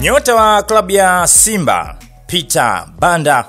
Nyota wa klabu ya Simba Peter Banda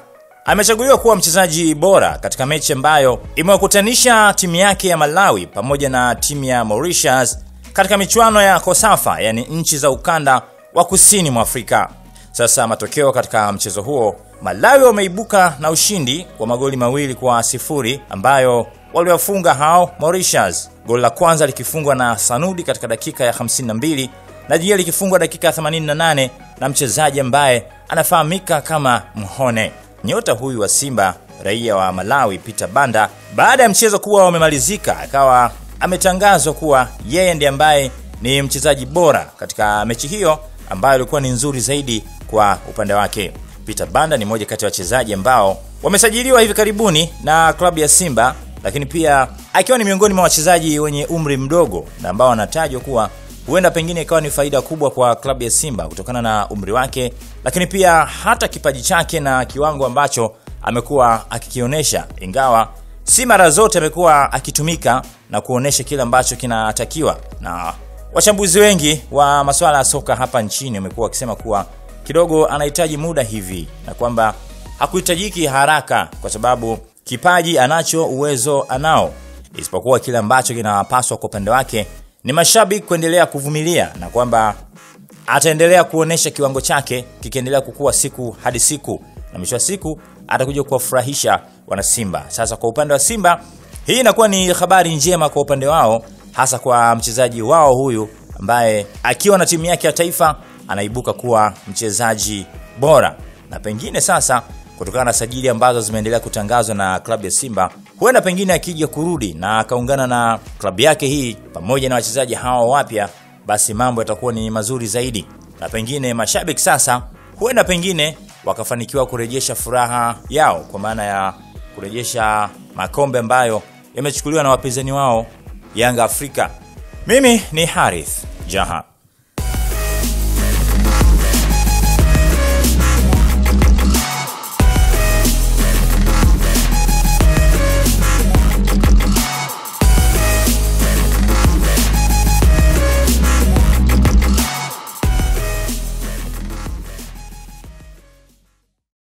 amechaguliwa kuwa mchezaji bora katika mechi ambayo imewakutanisha timu yake ya Malawi pamoja na timu ya Mauritius katika michuano ya Kosafa, yani nchi za ukanda wa kusini mwa Afrika. Sasa matokeo katika mchezo huo, Malawi wameibuka na ushindi wa magoli mawili kwa sifuri ambayo waliwafunga hao Mauritius, goli la kwanza likifungwa na Sanudi katika dakika ya 52 na jingine likifungwa dakika 88 na mchezaji ambaye anafahamika kama Mhone. Nyota huyu wa Simba raia wa Malawi Peter Banda, baada ya mchezo kuwa umemalizika, akawa ametangazwa kuwa yeye ndiye ambaye ni mchezaji bora katika mechi hiyo ambayo ilikuwa ni nzuri zaidi kwa upande wake. Peter Banda ni mmoja kati ya wachezaji ambao wamesajiliwa hivi karibuni na klabu ya Simba, lakini pia akiwa ni miongoni mwa wachezaji wenye umri mdogo na ambao wanatajwa kuwa huenda pengine ikawa ni faida kubwa kwa klabu ya Simba kutokana na umri wake, lakini pia hata kipaji chake na kiwango ambacho amekuwa akikionyesha, ingawa si mara zote amekuwa akitumika na kuonyesha kile ambacho kinatakiwa. Na wachambuzi wengi wa masuala ya soka hapa nchini wamekuwa wakisema kuwa kidogo anahitaji muda hivi na kwamba hakuhitajiki haraka, kwa sababu kipaji anacho, uwezo anao, isipokuwa kile ambacho kinapaswa kwa upande wake ni mashabiki kuendelea kuvumilia na kwamba ataendelea kuonesha kiwango chake kikiendelea kukua siku hadi siku, na mwisho wa siku atakuja kuwafurahisha wanasimba. Sasa kwa upande wa Simba, hii inakuwa ni habari njema kwa upande wao, hasa kwa mchezaji wao huyu ambaye akiwa na timu yake ya taifa anaibuka kuwa mchezaji bora, na pengine sasa kutokana na sajili ambazo zimeendelea kutangazwa na klabu ya Simba, huenda pengine akija kurudi na akaungana na klabu yake hii pamoja na wachezaji hawa wapya, basi mambo yatakuwa ni mazuri zaidi, na pengine mashabiki sasa huenda pengine wakafanikiwa kurejesha furaha yao, kwa maana ya kurejesha makombe ambayo yamechukuliwa na wapinzani wao Yanga Afrika. Mimi ni Harith Jaha.